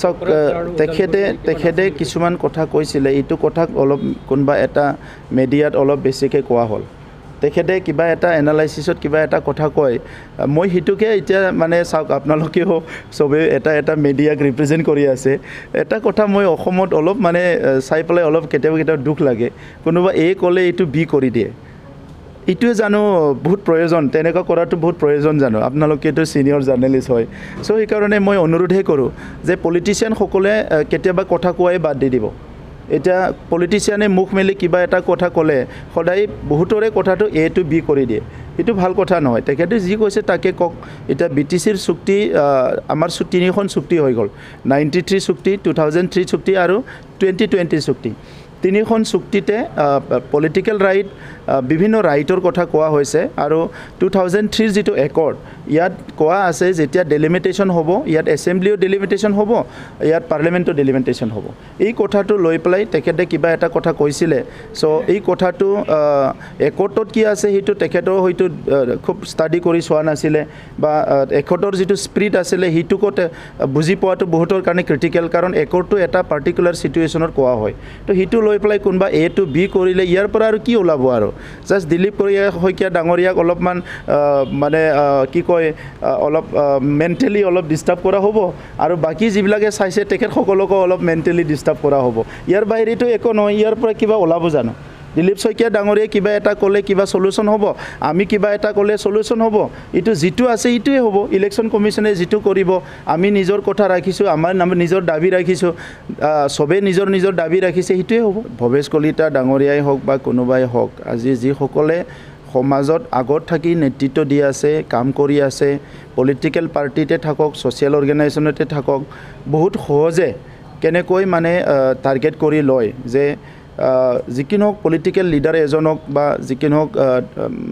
চাওক তেখেতে তেখেতে কিছুমান কথা কৈছিলে। এইটো কথাক অলপ কোনোবা এটা মেডিয়াত অলপ বেছিকৈ কোৱা হ'ল। তেখেতে কিবা এটা এনালাইচিছত কিবা এটা কথা কয়। মই সেইটোকে এতিয়া মানে চাওক আপোনালোকেও চবেই এটা এটা মিডিয়াক ৰিপ্ৰেজেণ্ট কৰি আছে। এটা কথা মই অসমত অলপ মানে চাই পেলাই অলপ কেতিয়াবা কেতিয়াবা দুখ লাগে। কোনোবা এ ক'লে এইটো বি কৰি দিয়ে। এইটোৱে জানো বহুত প্ৰয়োজন তেনেকুৱা কৰাটো বহুত প্ৰয়োজন জানো। আপোনালোকেতো ছিনিয়ৰ জাৰ্নেলিষ্ট হয়। চ' সেইকাৰণে মই অনুৰোধহে কৰোঁ যে পলিটিচিয়ানসকলে কেতিয়াবা কথা কোৱাই বাদ দি দিব। এতিয়া পলিটিচিয়ানে মুখ মেলি কিবা এটা কথা ক'লে সদায় বহুতৰে কথাটো এ টু বি কৰি দিয়ে। সেইটো ভাল কথা নহয়। তেখেতে যি কৈছে তাকে কওক। এতিয়া বি টি চিৰ চুক্তি আমাৰ তিনিখন চুক্তি হৈ গ'ল। নাইণ্টি থ্ৰী চুক্তি টু থাউজেণ্ড থ্ৰী চুক্তি আৰু টুৱেণ্টি টুৱেণ্টি চুক্তি। তিনিখন চুক্তিতে পলিটিকেল ৰাইট বিভিন্ন ৰাইটৰ কথা কোৱা হৈছে। আৰু টু থাউজেণ্ড থ্ৰীৰ যিটো একৰ্ড ইয়াত কোৱা আছে যেতিয়া ডেলিমিটেশ্যন হ'ব ইয়াত এছেম্বলিও ডেলিমিটেশ্যন হ'ব ইয়াত পাৰ্লিমেণ্টো ডেলিমিটেশ্যন হ'ব। এই কথাটো লৈ পেলাই তেখেতে কিবা এটা কথা কৈছিলে। চ' এই কথাটো একৰ্টত কি আছে সেইটো তেখেতেও হয়তো খুব ষ্টাডি কৰি চোৱা নাছিলে বা একৰ্টৰ যিটো স্পিৰিট আছিলে সেইটোকো বুজি পোৱাটো বহুতৰ কাৰণে ক্ৰিটিকেল কাৰণ একৰ্টটো এটা পাৰ্টিকুলাৰ চিটুৱেশ্যনত কোৱা হয়। তো সেইটো লৈ পেলাই কোনোবা এ টু বি কৰিলে ইয়াৰ পৰা আৰু কি ওলাব আৰু? জাষ্ট দিলীপ কৰিয়া শইকীয়া ডাঙৰীয়াক অলপমান মানে কি কয় অলপ মেণ্টেলি অলপ ডিষ্টাৰ্ব কৰা হ'ব আৰু বাকী যিবিলাকে চাইছে তেখেতসকলকো অলপ মেণ্টেলি ডিষ্টাৰ্ব কৰা হ'ব। ইয়াৰ বাহিৰেতো একো নহয় ইয়াৰ পৰা কিবা ওলাব জানো? দিলীপ শইকীয়া ডাঙৰীয়াই কিবা এটা ক'লে কিবা চলিউশ্যন হ'ব আমি কিবা এটা ক'লে চলিউশ্যন হ'ব এইটো যিটো আছে এইটোৱে হ'ব ইলেকশ্যন কমিশ্যনে যিটো কৰিব আমি নিজৰ কথা ৰাখিছোঁ আমাৰ নিজৰ দাবী ৰাখিছোঁ চবেই নিজৰ নিজৰ দাবী ৰাখিছে সেইটোৱে হ'ব। ভৱেশ কলিতা ডাঙৰীয়াই হওক বা কোনোবাই হওক আজি যিসকলে সমাজত আগত থাকি নেতৃত্ব দি আছে কাম কৰি আছে পলিটিকেল পাৰ্টিতে থাকক ছ'চিয়েল অৰ্গেনাইজেশ্যনতে থাকক বহুত সহজে কেনেকৈ মানে টাৰ্গেট কৰি লয় যে যিকি নহওক পলিটিকেল লিডাৰ এজনক বা যিকি নহওক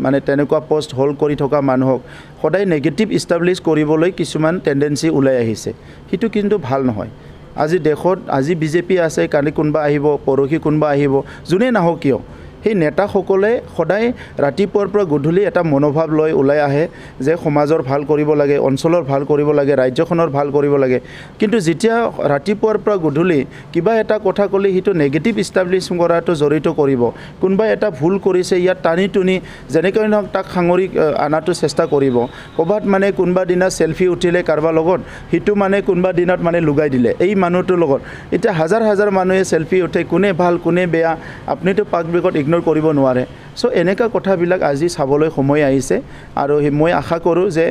মানে তেনেকুৱা পষ্ট হোল্ড কৰি থকা মানুহক সদায় নেগেটিভ ইষ্টাব্লিছ কৰিবলৈ কিছুমান টেণ্ডেঞ্চি ওলাই আহিছে। সেইটো কিন্তু ভাল নহয়। আজি দেশত আজি বিজেপি আছে কালি কোনোবা আহিব পৰহি কোনোবা আহিব যোনেই নাহক কিয় সেই নেতাসকলে সদায় ৰাতিপুৱাৰ পৰা গধূলি এটা মনোভাৱ লৈ ওলাই আহে যে সমাজৰ ভাল কৰিব লাগে অঞ্চলৰ ভাল কৰিব লাগে ৰাজ্যখনৰ ভাল কৰিব লাগে। কিন্তু যেতিয়া ৰাতিপুৱাৰ পৰা গধূলি কিবা এটা কথা ক'লে সেইটো নেগেটিভ ইষ্টাব্লিছ কৰাটো জড়িত কৰিব। কোনোবাই এটা ভুল কৰিছে ইয়াত টানি টুনি যেনেকৈ নহওক তাক সাঙুৰি অনাটো চেষ্টা কৰিব। ক'ৰবাত মানে কোনোবা দিনা চেল্ফি উঠিলে কাৰোবাৰ লগত সিটো মানে কোনোবা দিনত মানে লুগাই দিলে এই মানুহটোৰ লগত। এতিয়া হাজাৰ হাজাৰ মানুহে চেল্ফি উঠে কোনে ভাল কোনে বেয়া আপুনিতো পাব্লিকত ইগন'ৰ কৰিব নোৱাৰে। চ' এনেকুৱা কথাবিলাক আজি চাবলৈ সময় আহিছে আৰু মই আশা কৰোঁ যে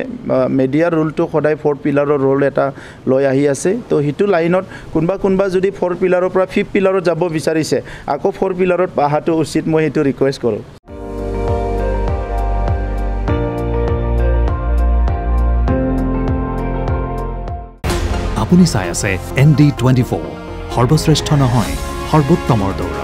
মেডিয়াৰ ৰোলটো সদায় ফ'ৰ্থ পিলাৰৰ ৰোল এটা লৈ আহি আছে। তো সেইটো লাইনত কোনোবা কোনোবা যদি ফ'ৰ্থ পিলাৰৰ পৰা ফিফ্থ পিলাৰত যাব বিচাৰিছে আকৌ ফ'ৰ্থ পিলাৰত অহাটো উচিত মই সেইটো ৰিকুৱেষ্ট কৰোঁ। আপুনি চাই আছে এন ডি টুৱেণ্টি ফ'ৰ। সৰ্বশ্ৰেষ্ঠ নহয় সৰ্বোত্তমৰ দৌৰ।